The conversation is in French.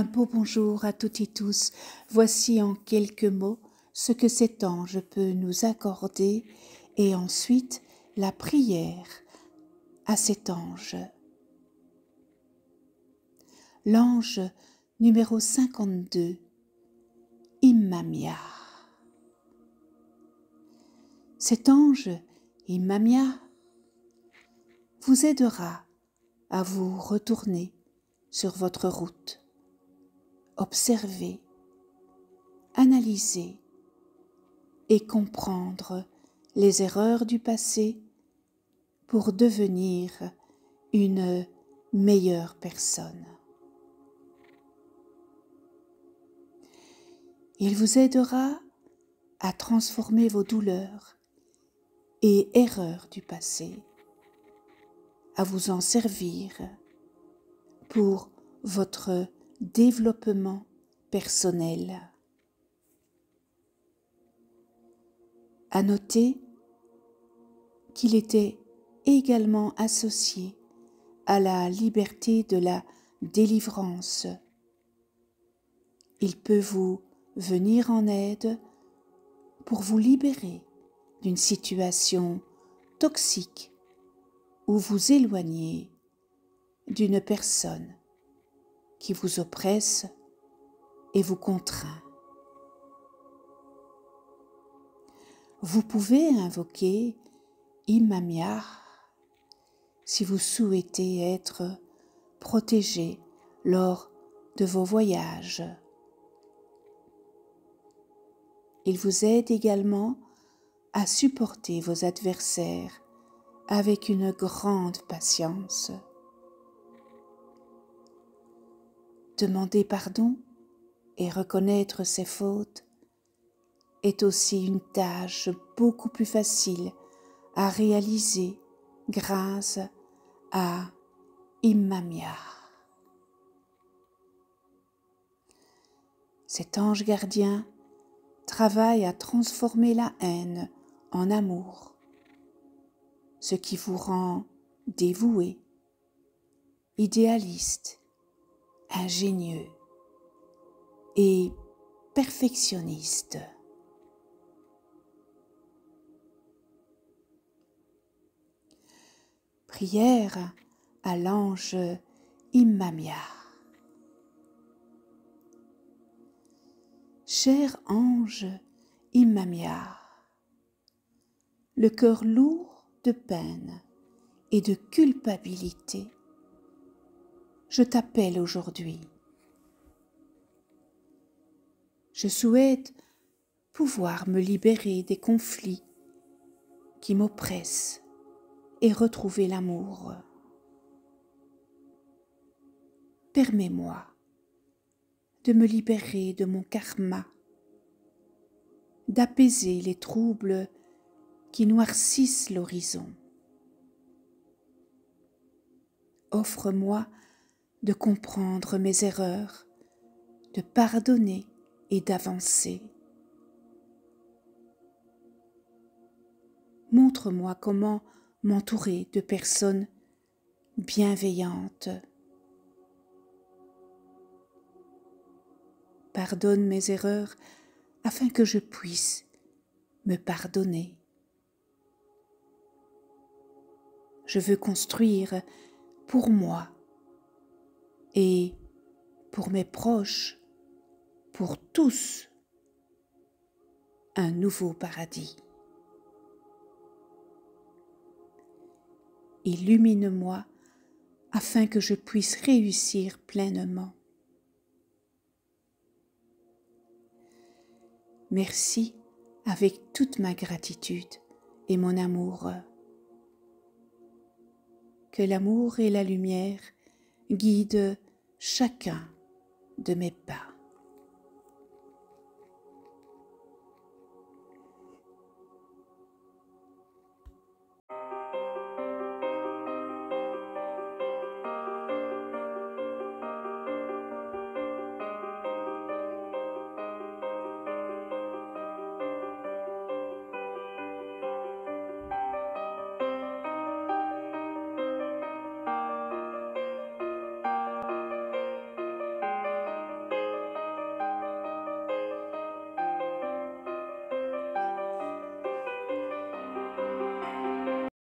Un beau bonjour à toutes et tous. Voici en quelques mots ce que cet ange peut nous accorder et ensuite la prière à cet ange. L'ange numéro 52, Immamia. Cet ange, Immamia, vous aidera à vous retourner sur votre route, observer, analyser et comprendre les erreurs du passé pour devenir une meilleure personne. Il vous aidera à transformer vos douleurs et erreurs du passé, à vous en servir pour votre développement personnel. À noter qu'il était également associé à la liberté de la délivrance. Il peut vous venir en aide pour vous libérer d'une situation toxique ou vous éloigner d'une personne qui vous oppresse et vous contraint. Vous pouvez invoquer Imamia si vous souhaitez être protégé lors de vos voyages. Il vous aide également à supporter vos adversaires avec une grande patience. Demander pardon et reconnaître ses fautes est aussi une tâche beaucoup plus facile à réaliser grâce à Immamia. Cet ange gardien travaille à transformer la haine en amour, ce qui vous rend dévoué, idéaliste ingénieux et perfectionniste. Prière à l'ange Immamia. Cher ange Immamia, le cœur lourd de peine et de culpabilité je t'appelle aujourd'hui. Je souhaite pouvoir me libérer des conflits qui m'oppressent et retrouver l'amour. Permets-moi de me libérer de mon karma, d'apaiser les troubles qui noircissent l'horizon. Offre-moi de comprendre mes erreurs, de pardonner et d'avancer. Montre-moi comment m'entourer de personnes bienveillantes. Pardonne mes erreurs afin que je puisse me pardonner. Je veux construire pour moi et pour mes proches, pour tous, un nouveau paradis. Illumine-moi afin que je puisse réussir pleinement. Merci avec toute ma gratitude et mon amour. Que l'amour et la lumière guide chacun de mes pas.